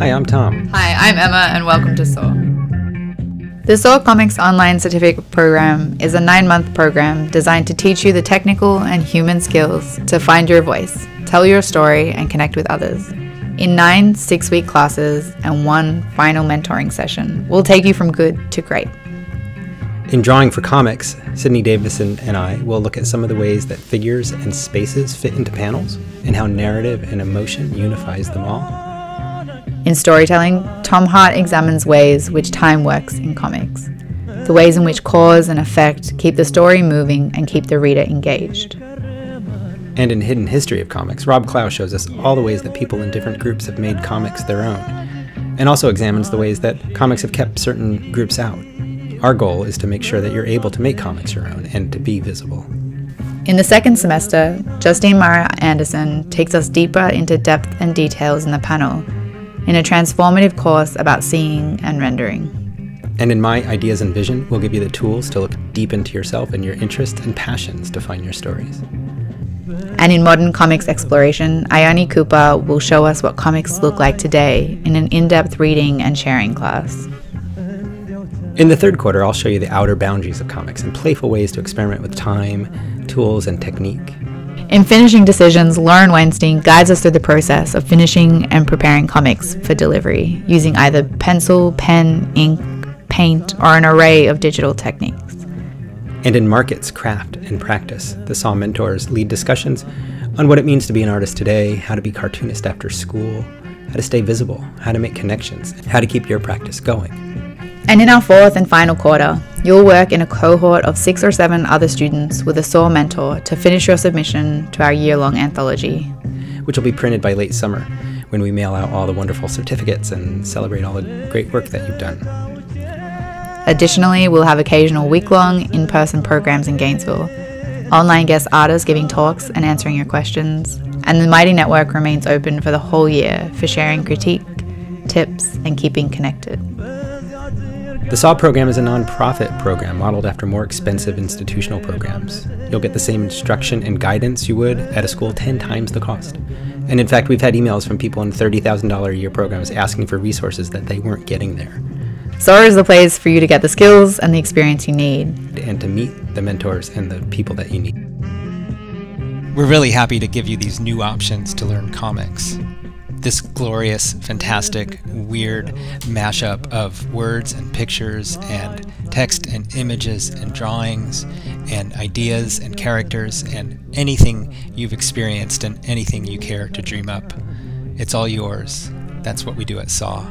Hi, I'm Tom. Hi, I'm Emma, and welcome to SAW. The SAW Comics Online Certificate Program is a nine month program designed to teach you the technical and human skills to find your voice, tell your story, and connect with others. In nine six week classes and one final mentoring session, we'll take you from good to great. In Drawing for Comics, Sydney Davison and I will look at some of the ways that figures and spaces fit into panels and how narrative and emotion unifies them all. In storytelling, Tom Hart examines ways which time works in comics, the ways in which cause and effect keep the story moving and keep the reader engaged. And in Hidden History of Comics, Rob Clough shows us all the ways that people in different groups have made comics their own, and also examines the ways that comics have kept certain groups out. Our goal is to make sure that you're able to make comics your own and to be visible. In the second semester, Justine Mara Anderson takes us deeper into depth and details in the panel in a transformative course about seeing and rendering. And in my Ideas and Vision, we'll give you the tools to look deep into yourself and your interests and passions to find your stories. And in Modern Comics Exploration, Ione Cooper will show us what comics look like today in an in depth reading and sharing class. In the third quarter, I'll show you the outer boundaries of comics and playful ways to experiment with time, tools, and technique. In Finishing Decisions, Lauren Weinstein guides us through the process of finishing and preparing comics for delivery using either pencil, pen, ink, paint, or an array of digital techniques. And in Markets, Craft, and Practice, the SAW mentors lead discussions on what it means to be an artist today, how to be a cartoonist after school, how to stay visible, how to make connections, how to keep your practice going. And in our fourth and final quarter, you'll work in a cohort of six or seven other students with a SAW mentor to finish your submission to our year long anthology. Which will be printed by late summer when we mail out all the wonderful certificates and celebrate all the great work that you've done. Additionally, we'll have occasional week long in person programs in Gainesville, online guest artists giving talks and answering your questions, and the Mighty Network remains open for the whole year for sharing critique, tips, and keeping connected. The SAW program is a nonprofit program modeled after more expensive institutional programs. You'll get the same instruction and guidance you would at a school 10 times the cost. And in fact, we've had emails from people in $30,000 a year programs asking for resources that they weren't getting there. SAW is the place for you to get the skills and the experience you need. And to meet the mentors and the people that you need. We're really happy to give you these new options to learn comics this glorious, fantastic, weird mashup of words and pictures and text and images and drawings and ideas and characters and anything you've experienced and anything you care to dream up. It's all yours. That's what we do at SAW.